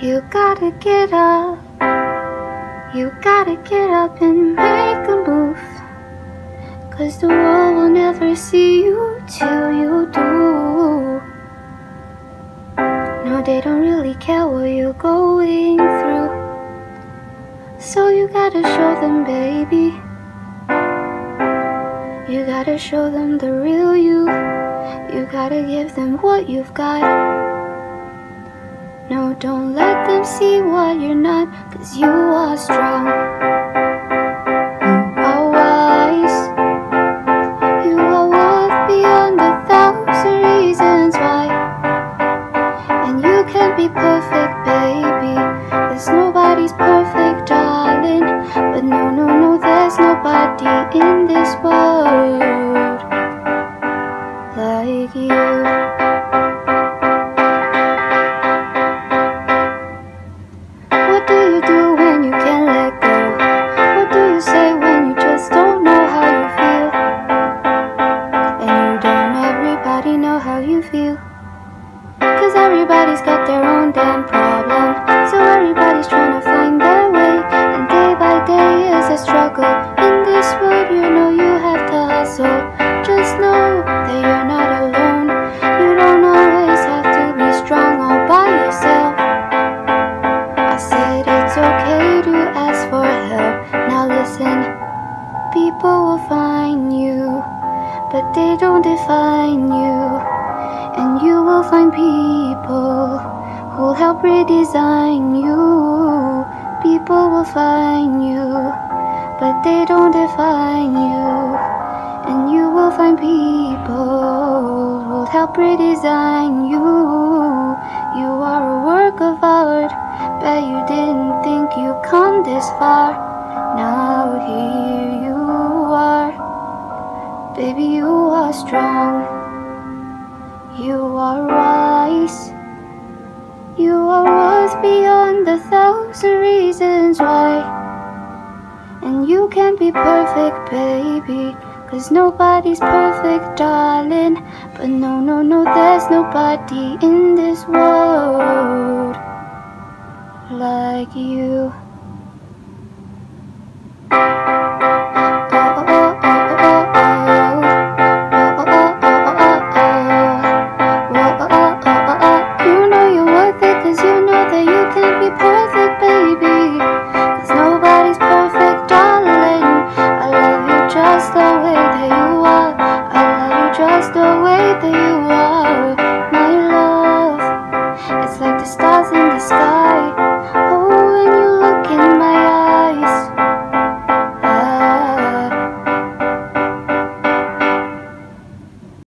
You gotta get up. You gotta get up and make a move. Cause the world will never see you till you do. No, they don't really care what you're going through. So you gotta show them, baby. You gotta show them the real you. You gotta give them what you've got. No, don't let them see what you're not, cause you are strong. You are wise. You are worth beyond a thousand reasons why. And you can be perfect, but they don't define you. And you will find people who'll help redesign you. People will find you, but they don't define you. And you will find people who'll help redesign you. You are a work of art. but you didn't think you'd come this far. Now here you. Baby, you are strong. You are wise. You are worth beyond a thousand reasons why. And you can't be perfect, baby. Cause nobody's perfect, darling. But no, no, no, there's nobody in this world like you.